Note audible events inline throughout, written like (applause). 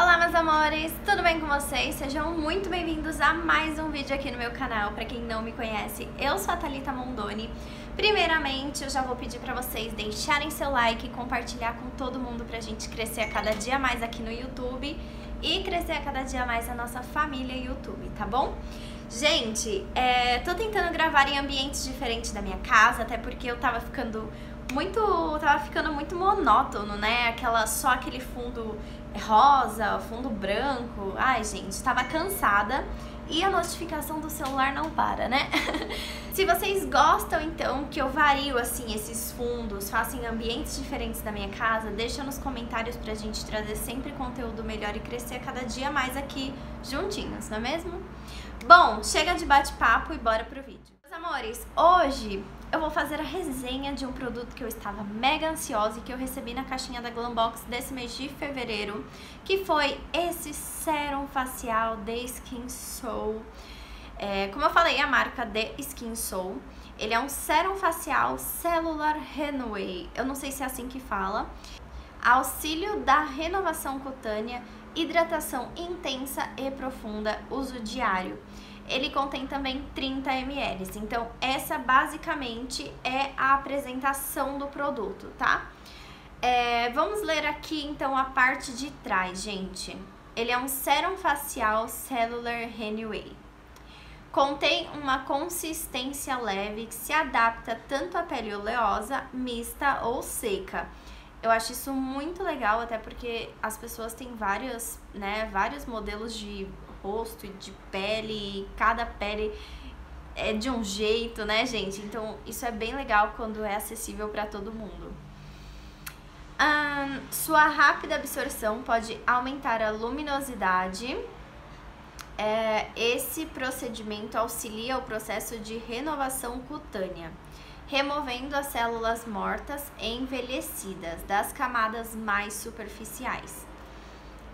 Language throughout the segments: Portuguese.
Olá meus amores, tudo bem com vocês? Sejam muito bem-vindos a mais um vídeo aqui no meu canal. Pra quem não me conhece, eu sou a Thalita Mondoni. Primeiramente, eu já vou pedir pra vocês deixarem seu like e compartilhar com todo mundo pra gente crescer a cada dia mais aqui no YouTube e crescer a cada dia mais a nossa família YouTube, tá bom? Gente, é, tô tentando gravar em ambientes diferentes da minha casa, até porque eu tava ficando muito, tava ficando muito monótono, né? Aquela só aquele fundo rosa, fundo branco. Ai, gente, tava cansada e a notificação do celular não para, né? (laughs) Se vocês gostam então que eu vario assim esses fundos, faço em ambientes diferentes da minha casa, deixa nos comentários pra gente trazer sempre conteúdo melhor e crescer cada dia mais aqui juntinhos, não é mesmo? Bom, chega de bate-papo e bora pro vídeo. Meus amores, hoje eu vou fazer a resenha de um produto que eu estava mega ansiosa e que eu recebi na caixinha da Glambox desse mês de fevereiro, que foi esse sérum facial The Skin Soul. É, como eu falei, a marca The Skin Soul. Ele é um sérum facial Cellular Reneway. Eu não sei se é assim que fala. Auxílio da renovação cutânea, hidratação intensa e profunda, uso diário ele contém também 30 ml. Então, essa basicamente é a apresentação do produto, tá? É, vamos ler aqui então a parte de trás, gente. Ele é um sérum facial Cellular Reneway. Contém uma consistência leve que se adapta tanto à pele oleosa, mista ou seca. Eu acho isso muito legal, até porque as pessoas têm vários, né, vários modelos de rosto e de pele, cada pele é de um jeito, né, gente? Então, isso é bem legal quando é acessível para todo mundo. Um, sua rápida absorção pode aumentar a luminosidade. É, esse procedimento auxilia o processo de renovação cutânea, removendo as células mortas e envelhecidas das camadas mais superficiais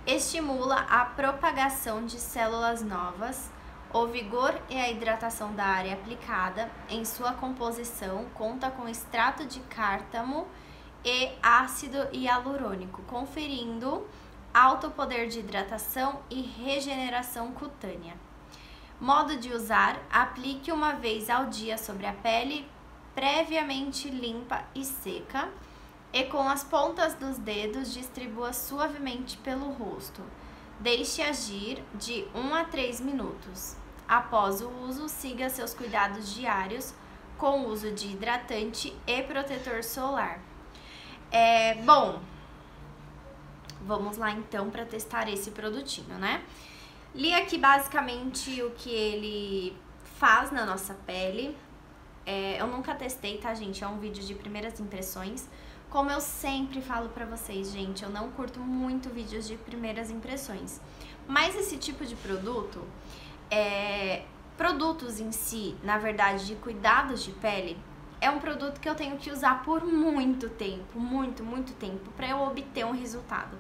estimula a propagação de células novas, o vigor e a hidratação da área aplicada em sua composição conta com extrato de cártamo e ácido hialurônico, conferindo alto poder de hidratação e regeneração cutânea. Modo de usar: aplique uma vez ao dia sobre a pele previamente limpa e seca e com as pontas dos dedos distribua suavemente pelo rosto. Deixe agir de 1 a 3 minutos. Após o uso, siga seus cuidados diários com o uso de hidratante e protetor solar. É, bom, vamos lá então para testar esse produtinho, né? Li aqui basicamente o que ele faz na nossa pele. É, eu nunca testei, tá, gente? É um vídeo de primeiras impressões. Como eu sempre falo pra vocês, gente, eu não curto muito vídeos de primeiras impressões. Mas esse tipo de produto, é, produtos em si, na verdade, de cuidados de pele, é um produto que eu tenho que usar por muito tempo, muito, muito tempo, para eu obter um resultado.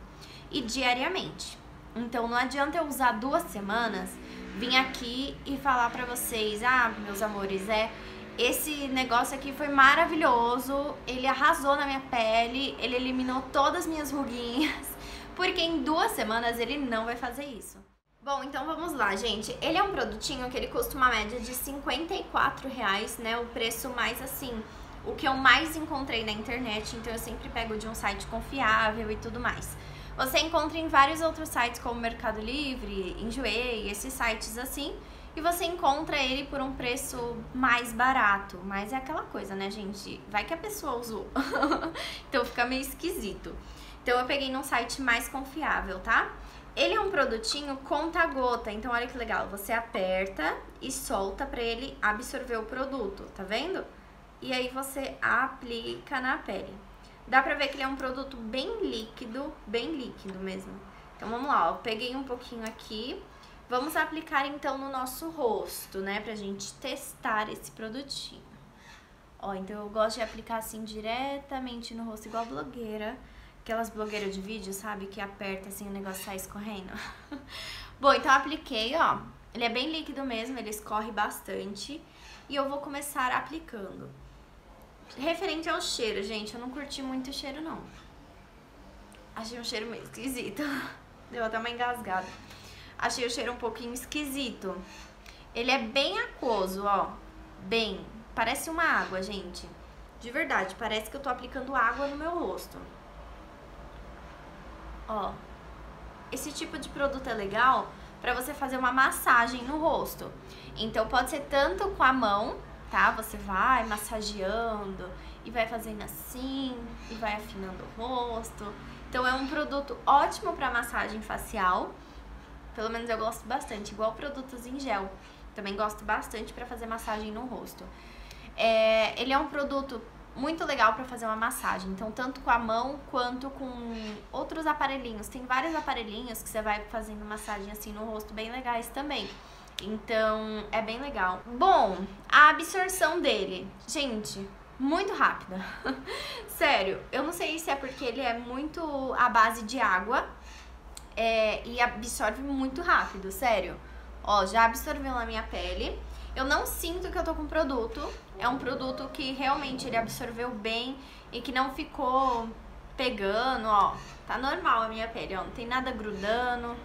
E diariamente. Então não adianta eu usar duas semanas, vir aqui e falar pra vocês, ah, meus amores, é esse negócio aqui foi maravilhoso, ele arrasou na minha pele, ele eliminou todas as minhas ruguinhas, porque em duas semanas ele não vai fazer isso. Bom, então vamos lá, gente. Ele é um produtinho que ele custa uma média de 54 reais, né? O preço mais assim, o que eu mais encontrei na internet, então eu sempre pego de um site confiável e tudo mais. Você encontra em vários outros sites como Mercado Livre, Enjoei, esses sites assim, e você encontra ele por um preço mais barato. Mas é aquela coisa, né, gente? Vai que a pessoa usou. (laughs) então fica meio esquisito. Então eu peguei num site mais confiável, tá? Ele é um produtinho conta-gota, então olha que legal. Você aperta e solta para ele absorver o produto, tá vendo? E aí você aplica na pele. Dá pra ver que ele é um produto bem líquido, bem líquido mesmo. Então vamos lá, ó. Peguei um pouquinho aqui Vamos aplicar então no nosso rosto, né? Pra gente testar esse produtinho. Ó, então eu gosto de aplicar assim diretamente no rosto, igual blogueira. Aquelas blogueiras de vídeo, sabe? Que aperta assim o negócio sai escorrendo. (laughs) Bom, então apliquei, ó. Ele é bem líquido mesmo, ele escorre bastante. E eu vou começar aplicando. Referente ao cheiro, gente, eu não curti muito o cheiro, não. Achei um cheiro meio esquisito. (laughs) Deu até uma engasgada. Achei o cheiro um pouquinho esquisito. Ele é bem aquoso, ó. Bem. Parece uma água, gente. De verdade, parece que eu tô aplicando água no meu rosto. Ó. Esse tipo de produto é legal para você fazer uma massagem no rosto. Então pode ser tanto com a mão, tá? Você vai massageando e vai fazendo assim e vai afinando o rosto. Então é um produto ótimo para massagem facial. Pelo menos eu gosto bastante, igual produtos em gel. Também gosto bastante para fazer massagem no rosto. É, ele é um produto muito legal para fazer uma massagem. Então, tanto com a mão quanto com outros aparelhinhos. Tem vários aparelhinhos que você vai fazendo massagem assim no rosto bem legais também. Então, é bem legal. Bom, a absorção dele. Gente, muito rápida. (laughs) Sério, eu não sei se é porque ele é muito à base de água é, e absorve muito rápido, sério. Ó, já absorveu na minha pele. Eu não sinto que eu tô com produto. É um produto que realmente ele absorveu bem e que não ficou pegando, ó. Tá normal a minha pele, ó. Não tem nada grudando.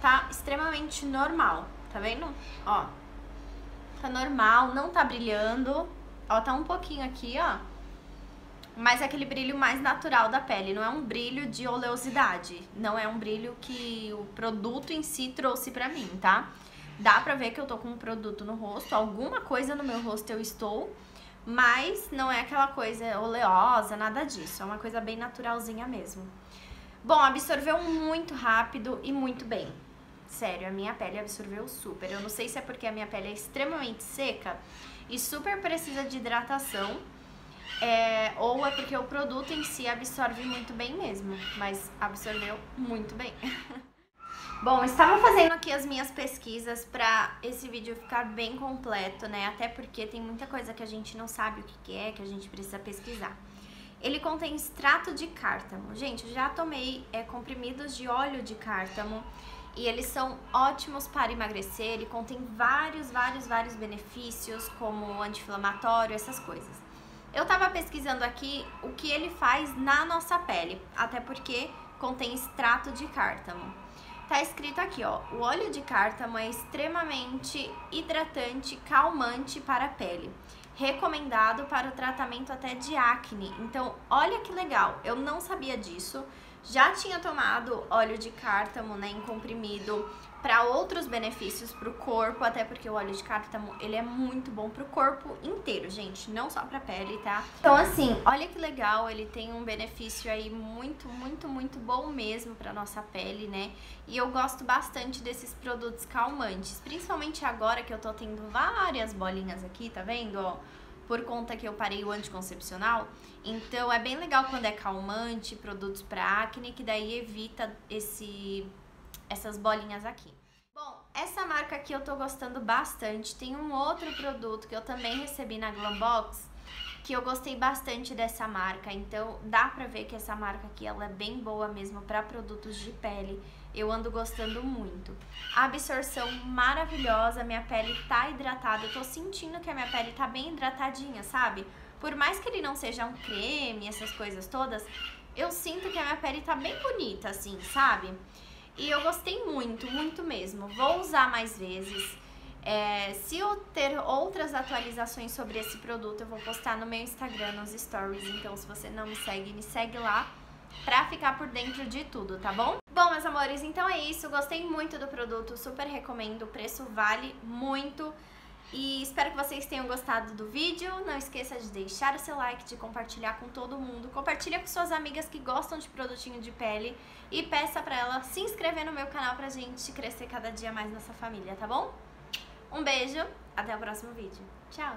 Tá extremamente normal. Tá vendo? Ó. Tá normal, não tá brilhando. Ó, tá um pouquinho aqui, ó. Mas é aquele brilho mais natural da pele, não é um brilho de oleosidade. Não é um brilho que o produto em si trouxe pra mim, tá? Dá pra ver que eu tô com um produto no rosto, alguma coisa no meu rosto eu estou, mas não é aquela coisa oleosa, nada disso. É uma coisa bem naturalzinha mesmo. Bom, absorveu muito rápido e muito bem. Sério, a minha pele absorveu super. Eu não sei se é porque a minha pele é extremamente seca e super precisa de hidratação, é, ou é porque o produto em si absorve muito bem mesmo, mas absorveu muito bem. (laughs) Bom, estava fazendo aqui as minhas pesquisas para esse vídeo ficar bem completo, né? Até porque tem muita coisa que a gente não sabe o que é, que a gente precisa pesquisar. Ele contém extrato de cártamo. Gente, eu já tomei é, comprimidos de óleo de cártamo e eles são ótimos para emagrecer. Ele contém vários, vários, vários benefícios, como anti-inflamatório, essas coisas. Eu tava pesquisando aqui o que ele faz na nossa pele, até porque contém extrato de cártamo. Tá escrito aqui, ó, o óleo de cártamo é extremamente hidratante, calmante para a pele. Recomendado para o tratamento até de acne. Então, olha que legal, eu não sabia disso. Já tinha tomado óleo de cártamo, né, em comprimido para outros benefícios para o corpo, até porque o óleo de cártamo, ele é muito bom para o corpo inteiro, gente, não só para pele, tá? Então assim, olha que legal, ele tem um benefício aí muito, muito, muito bom mesmo para nossa pele, né? E eu gosto bastante desses produtos calmantes, principalmente agora que eu tô tendo várias bolinhas aqui, tá vendo, ó? Por conta que eu parei o anticoncepcional, então é bem legal quando é calmante, produtos para acne, que daí evita esse essas bolinhas aqui. Bom, essa marca aqui eu tô gostando bastante. Tem um outro produto que eu também recebi na Glambox, que eu gostei bastante dessa marca. Então, dá pra ver que essa marca aqui, ela é bem boa mesmo para produtos de pele. Eu ando gostando muito. Absorção maravilhosa, minha pele tá hidratada. Eu tô sentindo que a minha pele tá bem hidratadinha, sabe? Por mais que ele não seja um creme, essas coisas todas, eu sinto que a minha pele tá bem bonita, assim, sabe? E eu gostei muito, muito mesmo. Vou usar mais vezes. É, se eu ter outras atualizações sobre esse produto, eu vou postar no meu Instagram, nos stories. Então, se você não me segue, me segue lá pra ficar por dentro de tudo, tá bom? Bom, meus amores, então é isso. Gostei muito do produto, super recomendo. O preço vale muito. E espero que vocês tenham gostado do vídeo. Não esqueça de deixar o seu like, de compartilhar com todo mundo. Compartilha com suas amigas que gostam de produtinho de pele. E peça pra ela se inscrever no meu canal pra gente crescer cada dia mais nessa família, tá bom? Um beijo, até o próximo vídeo. Tchau!